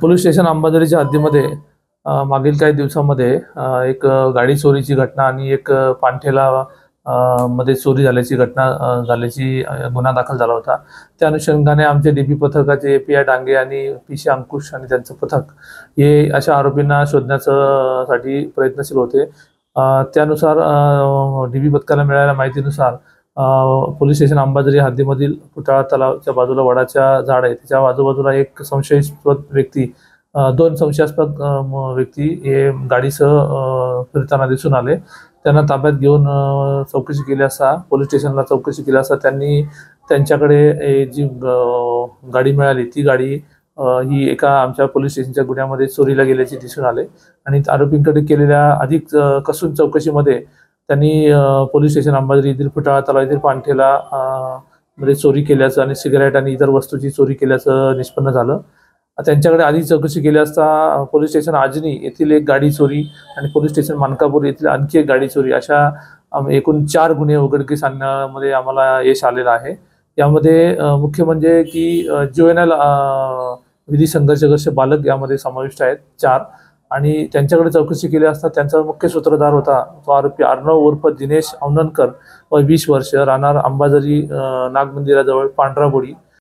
Police station अंबाझरीच्या हद्दीमध्ये मागील काही दिवसामध्ये एक गाडी चोरीची घटना आणि एक पानठेला मध्ये चोरी झाल्याची घटना झाल्याची गुन्हा दाखल झाला होता. त्या अनुषंगाने आमचे डीपी पथकाचे ए पी आय डांगे आणि पी सी अंकुश आणि त्यांचं पथक हे अशा आरोपींना शोधण्याचं साठी प्रयत्नशील होते. त्यानुसार डी पी पथकाला मिळालेल्या माहितीनुसार पोलीस स्टेशन अंबाझरी हद्दीमधील पुतळा तलावच्या बाजूला वडाच्या झाड आहे. त्याच्या आजूबाजूला एक संशयास्पद व्यक्ती दोन संशयास्पद व्यक्ती हे गाडीसह फिरताना दिसून आले. त्यांना ताब्यात घेऊन चौकशी केली असता पोलीस स्टेशनला चौकशी केली असता त्यांनी त्यांच्याकडे ए, जी ग- गाडी मिळाली ती गाडी ही एका आमच्या पोलीस स्टेशनच्या गुन्ह्यामध्ये चोरीला गेल्याची दिसून आले. आणि आरोपींकडे केलेल्या अधिक कसून चौकशीमध्ये त्यांनी पोलीस स्टेशन अंबाझरी येथील फुटाळा तलाव येथील पानठेला मध्ये चोरी केल्याचं आणि सिगारेट आणि इतर वस्तूची चोरी केल्याचं निष्पन्न झालं. त्यांच्याकडे आधी चौकशी केली असता पोलीस स्टेशन आजनी येथील एक गाडी चोरी आणि पोलीस स्टेशन मानकापूर येथील आणखी एक गाडी चोरी अशा एकूण चार गुन्हे उघडकीस आणण्यामध्ये आम्हाला यश आलेलं आहे. यामध्ये मुख्य म्हणजे की जुएनएल विधी संघर्ष बालक यामध्ये समाविष्ट आहेत चार. आणि त्यांच्याकडे चौकशी केली असता त्यांचा मुख्य सूत्रधार होता तो आरोपी अर्णव उर्फ दिनेश औननकर व वीस वर्ष राहणार अंबाझरी नागमंदिराजवळ पांढराबोडी.